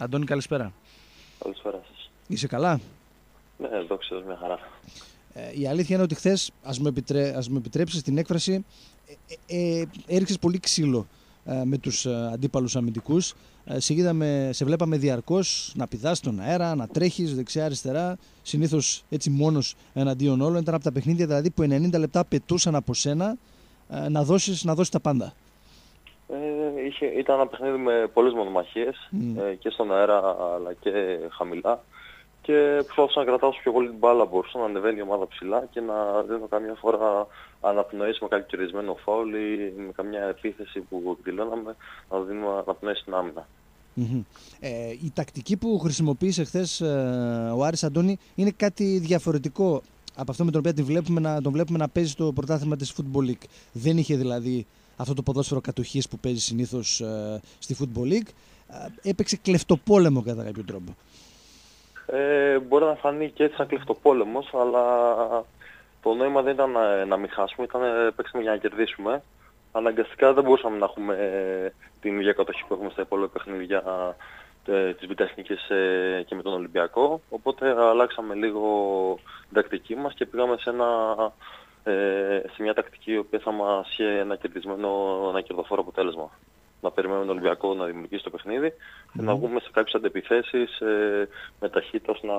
Αντώνη, καλησπέρα. Καλησπέρα σας. Είσαι καλά; Ναι, δόξα σας, μια χαρά. Ε, η αλήθεια είναι ότι χθες, ας με, επιτρέ, ας με επιτρέψεις την έκφραση, ε, ε, ε έριξες πολύ ξύλο ε, με τους ε, αντίπαλους αμυντικούς. Ε, σε, είδαμε, σε βλέπαμε διαρκώς να πηδάς στον αέρα, να τρέχεις δεξιά-αριστερά. Συνήθως έτσι μόνος εναντίον όλων. Ήταν από τα παιχνίδια δηλαδή που 90 λεπτά πετούσαν από σένα ε, να δώσεις να δώσεις τα πάντα. Ε, είχε, ήταν ένα παιχνίδι με πολλές μονομαχίες ε, και στον αέρα αλλά και χαμηλά και προσπάθησα να κρατάω όσο πιο πολύ την μπάλα μπορούσα να ανεβαίνει η ομάδα ψηλά και να δίνω καμιά φορά αναπνοήσεις με καλοκαιρισμένο φάουλ ή με καμιά επίθεση που εκδηλώναμε να δίνουμε αναπνοήσεις στην άμυνα. Ε, η τακτική που χρησιμοποίησε χθες ε, ο Άρης Αντώνη είναι κάτι διαφορετικό από αυτό με τον οποίο την βλέπουμε να, τον βλέπουμε να παίζει στο πρωτάθλημα της Football League. Δεν είχε δηλαδή αυτό το ποδόσφαιρο κατοχής που παίζει συνήθως ε, στη Football League. Ε, έπαιξε κλεφτοπόλεμο κατά κάποιο τρόπο. Ε, μπορεί να φανεί και έτσι σαν κλεφτοπόλεμος, αλλά το νόημα δεν ήταν να, να μην χάσουμε, ήταν να παίξουμε για να κερδίσουμε. Αναγκαστικά δεν μπορούσαμε να έχουμε την ίδια κατοχή που έχουμε στα υπόλοιπα παιχνίδια ε, τις βιτεθνικές ε, και με τον Ολυμπιακό. Οπότε αλλάξαμε λίγο την τακτική μας και πήγαμε σε, ένα, ε, σε μια τακτική η οποία θα μας είχε ένα κερδισμένο, ένα κερδοφόρο αποτέλεσμα. Να περιμένουμε τον Ολυμπιακό να δημιουργήσει το παιχνίδι και να βγούμε σε κάποιες αντεπιθέσεις ε, με ταχύτητα ώστε να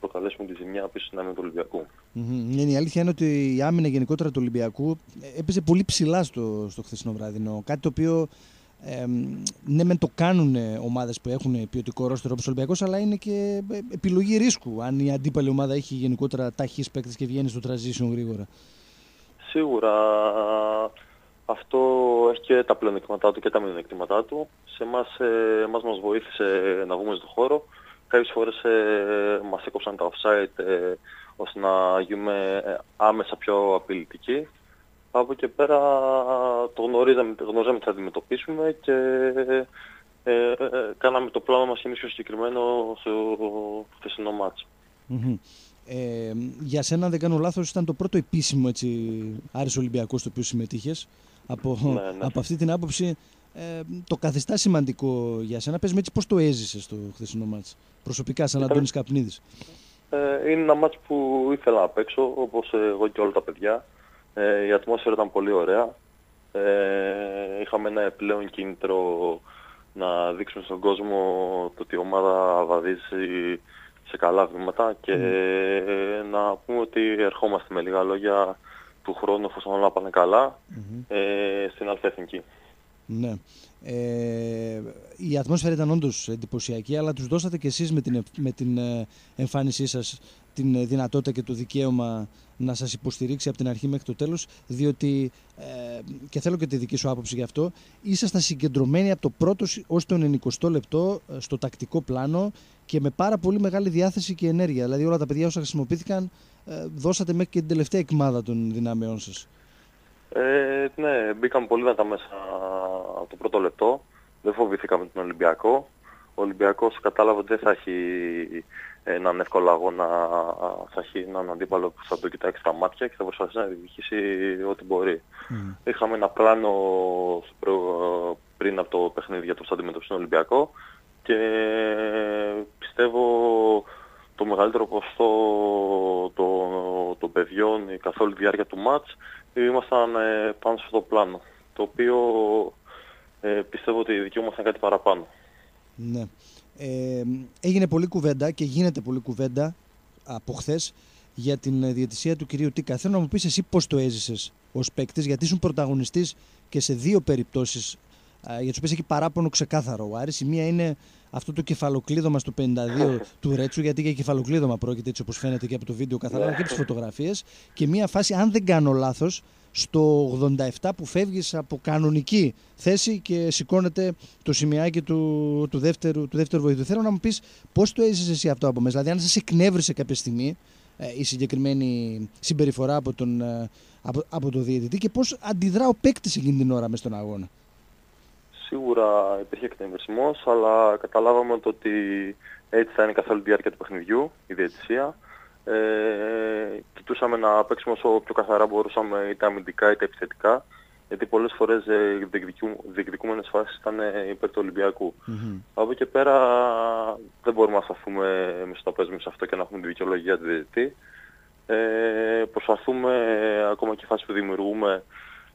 προκαλέσουμε τη ζημιά πίσω στην άμυνα του Ολυμπιακού. Mm-hmm. Η αλήθεια είναι ότι η άμυνα γενικότερα του Ολυμπιακού έπαιζε πολύ ψηλά στο, στο χθεσινό βράδυ. Κάτι το οποίο ε, ναι, μεν το κάνουν ομάδες που έχουν ποιοτικό ρόστερ όπως ο Ολυμπιακός, αλλά είναι και ε, επιλογή ρίσκου. Αν η αντίπαλη ομάδα έχει γενικότερα ταχύς παίκτες και βγαίνει στο transition γρήγορα. Σίγουρα αυτό έχει και τα πλεονεκτήματά του και τα μειονεκτήματά του. Σε εμάς, ε, μας βοήθησε να βγούμε στον χώρο. Κάποιες φορές ε, μας έκοψαν τα offside ε, ώστε να γίνουμε ε, άμεσα πιο απειλητικοί από εκεί πέρα το γνωρίζαμε, το γνωρίζαμε τι θα αντιμετωπίσουμε και ε, ε, ε, κάναμε το πλάνο μας είναι πιο συγκεκριμένο στο χθεσινό μάτς. Mm-hmm. Ε, για σένα, δεν κάνω λάθος, ήταν το πρώτο επίσημο έτσι, Άρης Ολυμπιακός στο οποίο συμμετείχες. Από, ναι, ναι. από αυτή την άποψη ε, το καθιστά σημαντικό για σένα. Πες με έτσι πώς το έζησες στο χθεσινό μάτς, προσωπικά σαν Αντώνης Καπνίδης; Ε, είναι ένα μάτς που ήθελα να παίξω, όπως εγώ και όλα τα παιδιά. Ε, η ατμόσφαιρα ήταν πολύ ωραία. Ε, είχαμε ένα επιπλέον κίνητρο να δείξουμε στον κόσμο το ότι η ομάδα βαδίζει σε καλά βήματα και να πούμε ότι ερχόμαστε με λίγα λόγια του χρόνου εφόσον όλα πάνε καλά ε, στην Αλφα Ναι. Ε, η ατμόσφαιρα ήταν όντως εντυπωσιακή, αλλά τους δώσατε κι εσείς με την, με την ε, εμφάνισή σας την δυνατότητα και το δικαίωμα να σας υποστηρίξει από την αρχή μέχρι το τέλος διότι ε, και θέλω και τη δική σου άποψη γι' αυτό ήσασταν συγκεντρωμένοι από το πρώτο ως το 90 λεπτό ε, στο τακτικό πλάνο και με πάρα πολύ μεγάλη διάθεση και ενέργεια. Δηλαδή όλα τα παιδιά όσα χρησιμοποιήθηκαν ε, δώσατε μέχρι και την τελευταία εκμάδα των δυνάμεών σας. Ε, Ναι, μπήκαμε πολύ μετά μέσα από το πρώτο λεπτό. Δεν φοβηθήκαμε τον Ολυμπιακό. Ο Ολυμπιακός κατάλαβε ότι δεν θα έχει έναν εύκολο αγώνα, θα έχει έναν αντίπαλο που θα το κοιτάξει στα μάτια και θα προσπαθήσει να διοικήσει ό,τι μπορεί. Mm. Είχαμε ένα πλάνο πριν από το παιχνίδι για το θα αντιμετωπίσει τον Ολυμπιακό και πιστεύω το μεγαλύτερο ποσοστό των, των παιδιών καθ' όλη τη διάρκεια του μάτς ήμασταν ε, πάνω σε αυτό το πλάνο το οποίο ε, πιστεύω ότι δικαιούμασταν κάτι παραπάνω. Ναι. Ε, έγινε πολλή κουβέντα και γίνεται πολλή κουβέντα από χθες για την διαιτησία του κυρίου Τίκα. Θέλω να μου πεις εσύ πώς το έζησες ως παίκτης, γιατί ήσουν πρωταγωνιστής και σε δύο περιπτώσεις για τις οποίες έχει παράπονο ξεκάθαρο ο Άρης. Η μία είναι αυτό το κεφαλοκλείδωμα στο 52 του Ρέτσου, γιατί για κεφαλοκλείδωμα πρόκειται έτσι όπως φαίνεται και από το βίντεο καθαρά και από τις φωτογραφίες. Και μία φάση, αν δεν κάνω λάθος, στο 87 που φεύγεις από κανονική θέση και σηκώνεται το σημειάκι του, του, δεύτερου, του δεύτερου βοηθού. Θέλω να μου πεις πώς το έζησες εσύ αυτό από μέσα, δηλαδή αν σας εκνεύρισε κάποια στιγμή ε, η συγκεκριμένη συμπεριφορά από τον, ε, από, από το διαιτητή και πώς αντιδρά ο παίκτης εκείνη την ώρα μέσα στον αγώνα. Σίγουρα υπήρχε εκνευρισμός, αλλά καταλάβαμε ότι έτσι θα είναι καθ' όλη τη διάρκεια του παιχνιδιού η διαιτησία ε, κοιτούσαμε να παίξουμε όσο πιο καθαρά μπορούσαμε είτε αμυντικά είτε επιθετικά γιατί πολλές φορές ε, διεκδικούμενες φάσεις ήταν ε, υπέρ του Ολυμπιακού. Από εκεί και πέρα δεν μπορούμε να σταθούμε εμείς στο παίζουμε σε αυτό και να έχουμε τη δικαιολογία του διαιτητή. Ε, προσπαθούμε ακόμα και φάσεις που δημιουργούμε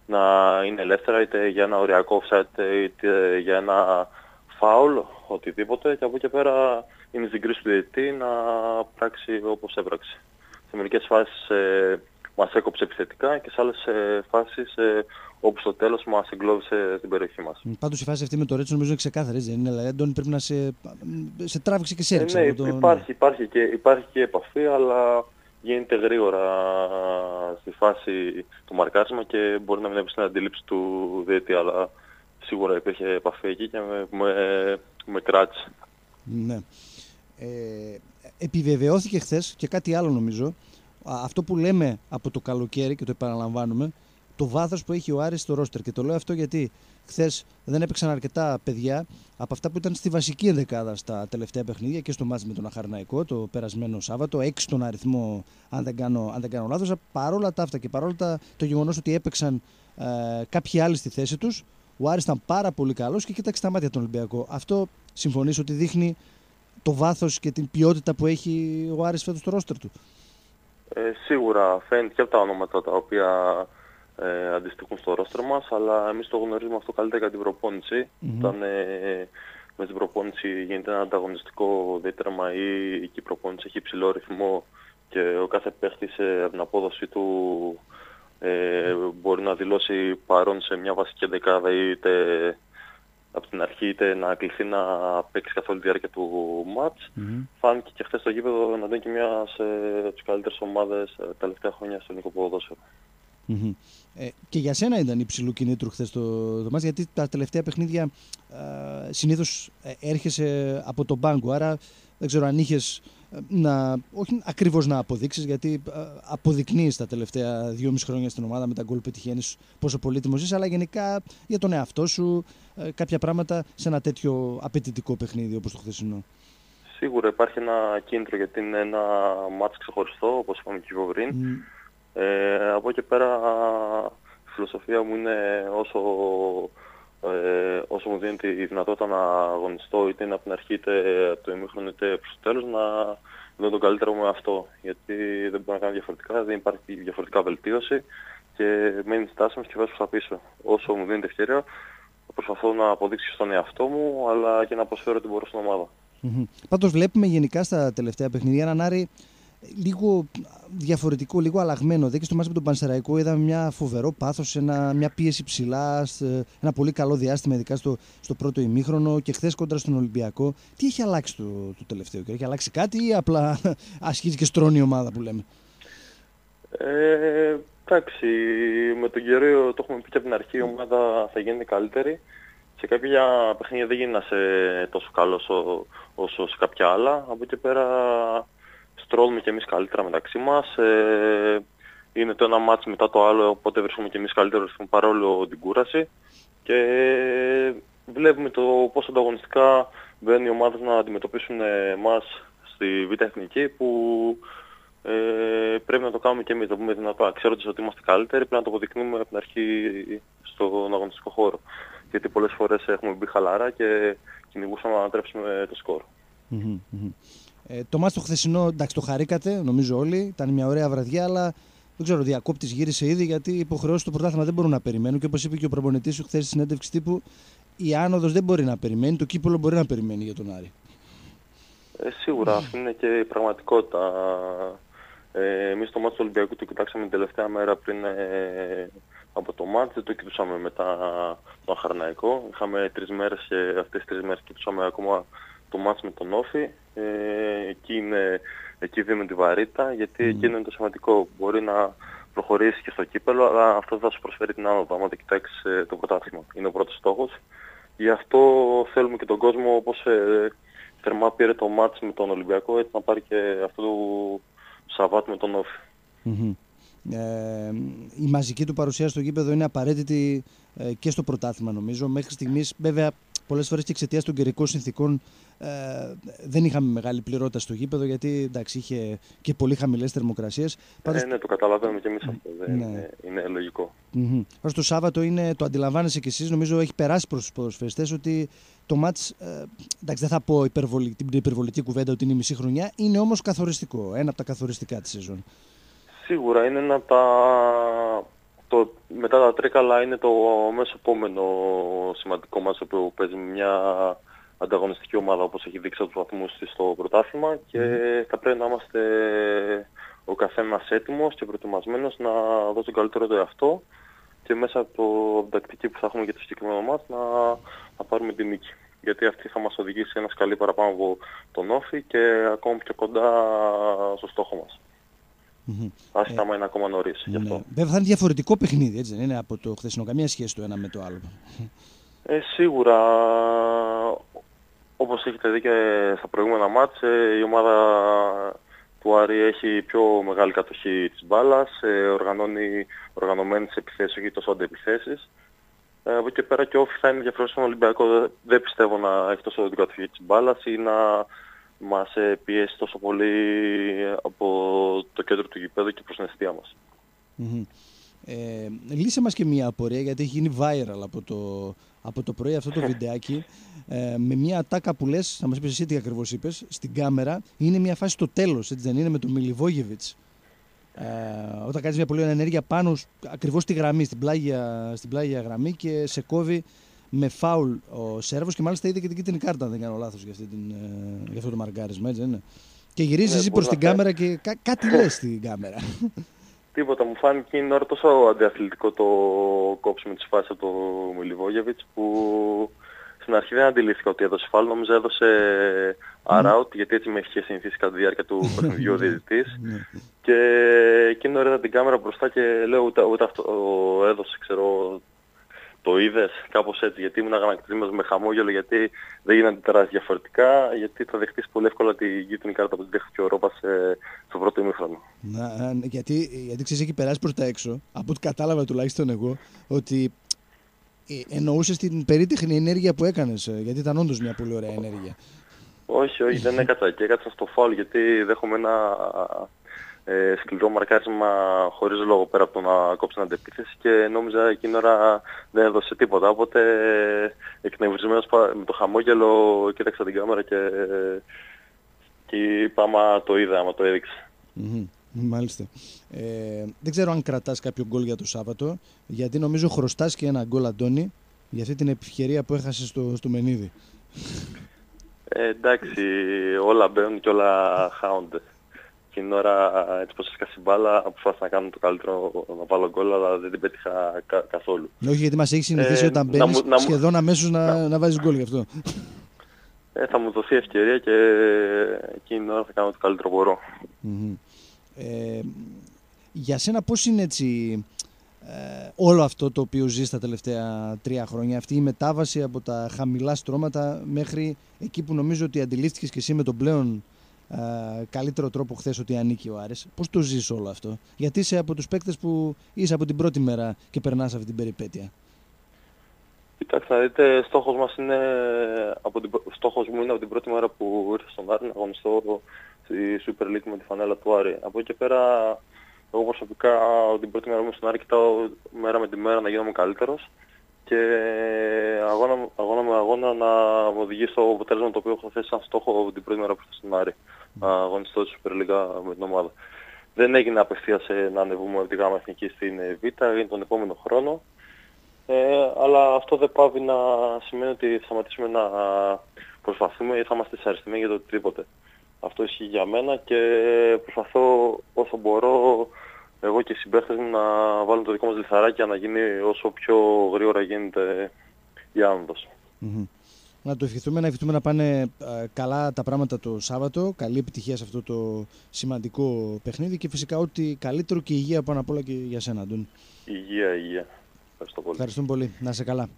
να είναι ελεύθερα είτε για ένα οριακό offset είτε για ένα foul, οτιδήποτε και από εκεί και πέρα είναι στην κρίση του διαιτητή να πράξει όπως έπραξε. Σε μερικές φάσεις ε, μας έκοψε επιθετικά και σε άλλες ε, φάσεις ε, όπου στο τέλος μας εγκλώβησε την περιοχή μας. Πάντως η φάση αυτή με το Ρέτσο νομίζω είναι ξεκάθαρη, δεν είναι, δηλαδή πρέπει να σε, σε τράβηξε και σε ε, ναι, το... υπάρχει, υπάρχει, και, υπάρχει και επαφή, αλλά γίνεται γρήγορα στη φάση του μαρκάρισμα και μπορεί να μην έπαιξε την αντίληψη του διετή, αλλά σίγουρα υπήρχε επαφή εκεί και με, με, με κράτησε. Ναι. Ε, επιβεβαιώθηκε χθες και κάτι άλλο νομίζω αυτό που λέμε από το καλοκαίρι και το επαναλαμβάνουμε, το βάθος που έχει ο Άρης στο ρόστερ. Και το λέω αυτό γιατί χθες δεν έπαιξαν αρκετά παιδιά από αυτά που ήταν στη βασική ενδεκάδα στα τελευταία παιχνίδια και στο μάτι με τον Αχαρναϊκό το περασμένο Σάββατο, έξι τον αριθμό, αν δεν κάνω, αν δεν κάνω λάθος. Παρόλα τα αυτά και παρόλα τα, το γεγονός ότι έπαιξαν ε, κάποιοι άλλοι στη θέση τους, ο Άρης ήταν πάρα πολύ καλός και κοίταξε τα μάτια τον Ολυμπιακό. Αυτό συμφωνείς ότι δείχνει το βάθος και την ποιότητα που έχει ο Άρης φέτος στο ρόστερ του; Ε, σίγουρα φαίνεται και από τα ονόματα τα οποία ε, αντιστοιχούν στο ρόστρο μας, αλλά εμείς το γνωρίζουμε αυτό καλύτερα για την προπόνηση. Mm-hmm. Όταν ε, με την προπόνηση γίνεται ένα ανταγωνιστικό δίτρεμα ή η προπόνηση έχει υψηλό ρυθμό και ο κάθε παίχτης ε, από την απόδοση του ε, μπορεί να δηλώσει παρόν σε μια βασική δεκάδα είτε από την αρχή είτε να κληθεί να παίξει καθ' όλη τη διάρκεια του μάτς. Mm-hmm. Φάνηκε και χθες στο γήπεδο να είναι και μια σε τις καλύτερες ομάδες ε, τα τελευταία χρόνια στο ελληνικό ποδόσφαιρο. Mm-hmm. Ε, και για σένα ήταν υψηλού κινήτρου χθες το, το μάτς, γιατί τα τελευταία παιχνίδια ε, συνήθως έρχεσαι από τον πάγκο, άρα δεν ξέρω αν είχες να, όχι ακριβώς να αποδείξεις γιατί ε, αποδεικνύεις τα τελευταία δυόμιση χρόνια στην ομάδα με τα γκολ πετυχαίνεις πόσο πολύτιμος είσαι αλλά γενικά για τον εαυτό σου ε, κάποια πράγματα σε ένα τέτοιο απαιτητικό παιχνίδι όπως το χθεσινό. Σίγουρα υπάρχει ένα κίνητρο γιατί είναι ένα μάτς ξεχωριστό όπως είπαμε και πριν. Ε, από εκεί πέρα η φιλοσοφία μου είναι όσο ε, όσο μου δίνει τη δυνατότητα να αγωνιστώ είτε είναι από την αρχή είτε από το ημίχρονο είτε προς το τέλος να δω τον καλύτερο μου αυτό γιατί δεν μπορώ να κάνω διαφορετικά, δεν υπάρχει διαφορετικά βελτίωση και μένει στάσιμος και βάζω στα πίσω. Όσο μου δίνει την ευκαιρία προσπαθώ να αποδείξω στον εαυτό μου αλλά και να προσφέρω ό,τι μπορώ στην ομάδα. Mm-hmm. Πάντως βλέπουμε γενικά στα τελευταία παιχνίδια έναν Άρη λίγο διαφορετικό, λίγο αλλαγμένο. Δεν και στο μάτι με τον Πανσεραϊκό είδαμε μια φοβερό πάθος, μια πίεση ψηλά, ένα πολύ καλό διάστημα, ειδικά στο, στο πρώτο ημίχρονο και χθες κόντρα στον Ολυμπιακό. Τι έχει αλλάξει το, το τελευταίο καιρό, έχει αλλάξει κάτι ή απλά ασχίζει και στρώνει η ομάδα που λέμε; Ε, εντάξει, με τον καιρό το έχουμε πει και από την αρχή η ομάδα θα γίνει καλύτερη. Σε κάποια παιχνίδια δεν γίνει να είσαι τόσο καλός όσο, όσο σε κάποια άλλα. Από εκεί πέρα στρώνουμε και εμείς καλύτερα μεταξύ μας. Ε, είναι το ένα μάτς μετά το άλλο, οπότε βρίσκουμε και εμείς καλύτερο ρυθμό παρόλο την κούραση. Και βλέπουμε το πόσο ανταγωνιστικά μπαίνουν οι ομάδες να αντιμετωπίσουν εμάς στη Β' Εθνική που ε, πρέπει να το κάνουμε και εμείς, να πούμε δυνατά. Ξέροντας ότι είμαστε καλύτεροι, πρέπει να το αποδεικνύουμε από την αρχή στον αγωνιστικό χώρο. Γιατί πολλές φορές έχουμε μπει χαλαρά και κυνηγούσαμε να ανατρέψουμε το σκορ. Ε, το μάτι το χθεσινό, εντάξει, το χαρήκατε, νομίζω όλοι. Ήταν μια ωραία βραδιά, αλλά δεν ξέρω, διακόπτης γύρισε ήδη γιατί οι υποχρεώσεις του πρωτάθλημα δεν μπορούν να περιμένουν. Και όπως είπε και ο προπονητής σου χθες στη συνέντευξη τύπου, η άνοδος δεν μπορεί να περιμένει, το κύπολο μπορεί να περιμένει για τον Άρη. Ε, σίγουρα, αυτή είναι και η πραγματικότητα. Ε, Εμείς το μάτι του Ολυμπιακού το κοιτάξαμε την τελευταία μέρα πριν ε, από το μάτι, δεν το κοιτούσαμε μετά το Αχαρναϊκό. Είχαμε τρεις μέρες και αυτές τις τρεις μέρες κοιτούσαμε ακόμα το μάτς με τον Όφη. Ε, εκεί, είναι, εκεί δίνουμε τη βαρύτητα γιατί mm. εκείνο είναι το σημαντικό. Μπορεί να προχωρήσει και στο κύπελο, αλλά αυτό θα σου προσφέρει την άνοδο άμα το κοιτάξεις ε, το πρωτάθλημα. Είναι ο πρώτος στόχος. Γι' αυτό θέλουμε και τον κόσμο όπως ε, θερμά πήρε το μάτς με τον Ολυμπιακό έτσι να πάρει και αυτό το Σαββάτ με τον Όφη. Mm-hmm. Ε, η μαζική του παρουσία στο γήπεδο είναι απαραίτητη ε, και στο πρωτάθλημα νομίζω. Μέχρι στιγμής βέβαια πολλές φορές και εξαιτίας των καιρικών συνθήκων ε, δεν είχαμε μεγάλη πληρότητα στο γήπεδο γιατί εντάξει, είχε και πολύ χαμηλές θερμοκρασίες. Πάντως... Ε, ναι, το καταλαβαίνουμε και εμείς αυτό. Δεν ναι. είναι, είναι λογικό. Mm-hmm. το Σάββατο είναι, το αντιλαμβάνεσαι κι εσείς, νομίζω έχει περάσει προς τους ποδοσφαιριστές ότι το μάτς. Ε, εντάξει, δεν θα πω υπερβολη, την υπερβολική κουβέντα ότι είναι η μισή χρονιά, είναι όμως καθοριστικό. Ένα από τα καθοριστικά της σεζόν. Σίγουρα είναι ένα από τα το, μετά τα τρίκαλα είναι το μέσο επόμενο σημαντικό μας που παίζει μια ανταγωνιστική ομάδα όπως έχει δείξει τους βαθμούς της στο πρωτάθλημα και θα πρέπει να είμαστε ο καθένας έτοιμος και προετοιμασμένος να δώσει τον καλύτερο του εαυτό και μέσα από το τακτική που θα έχουμε για το συγκεκριμένο μάτς να, να πάρουμε την νίκη. Γιατί αυτή θα μας οδηγήσει ένας σκαλί παραπάνω από τον όφη και ακόμα πιο κοντά στο στόχο μας. Mm-hmm. Άσχετα ε, είναι ακόμα νωρίς. Ναι. Βέβαια θα είναι διαφορετικό παιχνίδι, έτσι δεν είναι από το χθεσινό. Καμία σχέση το ένα με το άλλο. Ε, σίγουρα, όπως έχετε δει και στα προηγούμενα μάτς, ε, η ομάδα του Άρη έχει πιο μεγάλη κατοχή της μπάλας, ε, οργανώνει οργανωμένες επιθέσεις, όχι τόσο αντιεπιθέσεις. Ε, από εκεί πέρα και όφη θα είναι διαφορετικό στον Ολυμπιακό. Δεν πιστεύω να έχει τόσο την κατοχή της μπάλας ή να μας πιέσει τόσο πολύ από το κέντρο του γηπέδου και προς την αιστεία μας. Mm-hmm. Ε, λύσε μας και μια απορία γιατί έχει γίνει viral από το, από το πρωί αυτό το βιντεάκι ε, με μια ατάκα που λες, θα μας πεις εσύ τι ακριβώς είπες, στην κάμερα είναι μια φάση στο τέλος, έτσι δεν είναι, με τον Μιλιβόγεβιτς. Ε, όταν κάνεις μια πολύ ενέργεια πάνω ακριβώς στη γραμμή, στην πλάγια, στην πλάγια γραμμή και σε κόβει με φάουλ ο Σέρβος και μάλιστα είδε και την κίτρινη κάρτα, αν δεν κάνω λάθος, για, αυτή την, ε, για αυτό το μαρκάρισμα, έτσι δεν είναι. Και γυρίζεις ναι, προς την κάμερα και κά, κάτι λες στην κάμερα. Τίποτα, μου φάνηκε είναι ώρα τόσο αντιαθλητικό το κόψιμο της φάσης από το Μιλιβόγεβιτς που στην αρχή δεν αντιλήφθηκα ότι έδωσε φάουλ, νόμιζα έδωσε αράουτ, γιατί έτσι με είχε συνηθίσει κατά τη διάρκεια του παιχνιδιού ο διαιτητής. Ναι. και εκείνο ώρα την κάμερα μπροστά και λέω ούτε, ούτε αυτό έδωσε, ξέρω, το είδες κάπως έτσι, γιατί ήμουν αγανακτισμένο με χαμόγελο, γιατί δεν γίνανε τεράστια διαφορετικά, γιατί θα δεχτείς πολύ εύκολα τη γείτονη κάρτα που την δέχτηκε ο Ρόπας στο πρώτο ημίχρονο. Να, γιατί, γιατί ξέρεις, έχει περάσει προς τα έξω, από ό,τι κατάλαβα τουλάχιστον εγώ, ότι ε, εννοούσες την περίτεχνη ενέργεια που έκανες, ε, γιατί ήταν όντως μια πολύ ωραία ενέργεια. Όχι, όχι, δεν έκατσα και έκατσα στο φάουλ γιατί δέχομαι ένα ε, σκληρό μαρκάρισμα χωρίς λόγο πέρα από το να κόψει την αντεπίθεση και νόμιζα εκείνη ώρα δεν έδωσε τίποτα. Οπότε εκνευρισμένος με το χαμόγελο κοίταξα την κάμερα και, και είπα άμα το είδα, άμα το έδειξε. Μάλιστα. Ε, δεν ξέρω αν κρατάς κάποιο γκολ για το Σάββατο, γιατί νομίζω χρωστάς και ένα γκολ Αντώνη για αυτή την ευκαιρία που έχασες στο, στο Μενίδη. Ε, εντάξει, όλα μπαίνουν και όλα χάονται εκείνη την ώρα έτσι πως έσκασε η μπάλα αποφάσισα να κάνω το καλύτερο να βάλω γκολ αλλά δεν την πέτυχα κα, καθόλου. Όχι γιατί μας έχεις συνηθίσει ε, όταν μπαίνεις να, σχεδόν αμέσως να, να, να βάζεις γκολ γι' αυτό. Ε, θα μου δοθεί ευκαιρία και εκείνη την ώρα θα κάνω το καλύτερο μπορώ. Mm-hmm. Ε, για σένα πώς είναι έτσι ε, όλο αυτό το οποίο ζεις τα τελευταία τρία χρόνια, αυτή η μετάβαση από τα χαμηλά στρώματα μέχρι εκεί που νομίζω ότι αντιλήφθηκες και εσύ με τον πλέον καλύτερο τρόπο χθες ότι ανήκει ο Άρης. Πώς το ζεις όλο αυτό, γιατί είσαι από τους παίκτες που είσαι από την πρώτη μέρα και περνάς αυτή την περιπέτεια; Κοιτάξτε, να δείτε, στόχος, μας είναι, από την, στόχος μου είναι από την πρώτη μέρα που ήρθα στον Άρη να αγωνιστώ στη Super League με τη φανέλα του Άρη. Από εκεί πέρα, εγώ προσωπικά την πρώτη μέρα μου στον Άρη κοιτάω μέρα με τη μέρα να γίνομαι καλύτερος και αγώνα, αγώνα με αγώνα να μου οδηγεί στο αποτέλεσμα το οποίο έχω θέσει σαν στόχο την πρώτη μέρα που ήρθα στον Άρη να αγωνιστώ στη Super League με την ομάδα. Δεν έγινε απευθείας να ανεβούμε από τη γάμα εθνική στην Β, έγινε τον επόμενο χρόνο. Ε, αλλά αυτό δεν πάβει να σημαίνει ότι θα σταματήσουμε να προσπαθούμε ή θα είμαστε δυσαρεστημένοι για το οτιδήποτε. Αυτό ισχύει για μένα και προσπαθώ όσο μπορώ εγώ και οι συμπαίχτες μου να βάλουμε το δικό μας λιθαράκι για να γίνει όσο πιο γρήγορα γίνεται η άνοδος να το ευχηθούμε, να ευχηθούμε να πάνε καλά τα πράγματα το Σάββατο. Καλή επιτυχία σε αυτό το σημαντικό παιχνίδι και φυσικά ό,τι καλύτερο και υγεία πάνω απ' όλα και για σένα, Αντώνη. Υγεία, υγεία. Ευχαριστώ πολύ. Ευχαριστούμε πολύ. Να είσαι καλά.